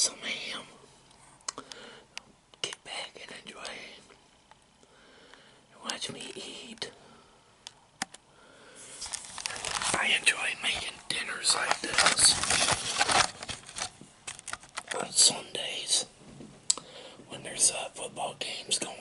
some ham. Get back and enjoy watch me eat. I enjoy making dinners like this on Sundays when there's uh, football games going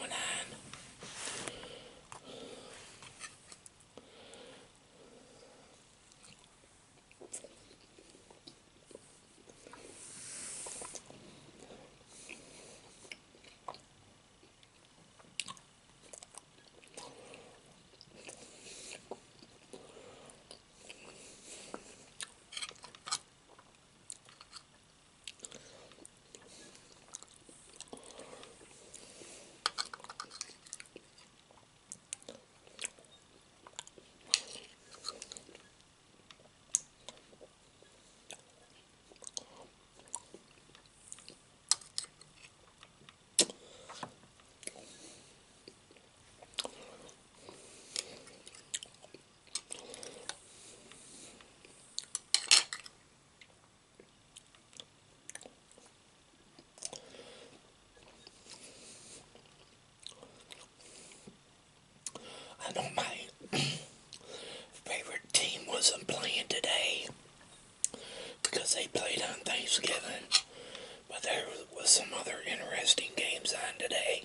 interesting games on today.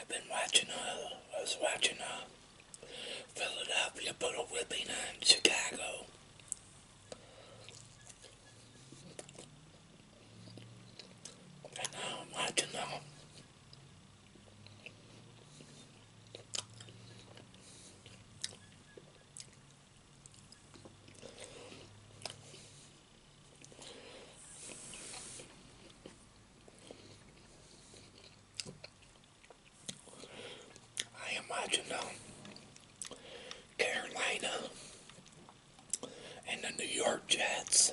I've been watching, uh, I was watching, uh, Philadelphia put a whipping on Chicago. And now I'm watching them. I am watching um, Carolina and the New York Jets.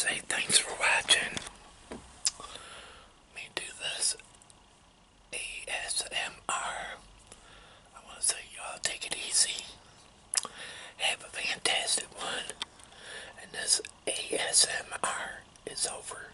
say thanks for watching. Me do this ASMR. I want to say y'all take it easy. Have a fantastic one. And this ASMR is over.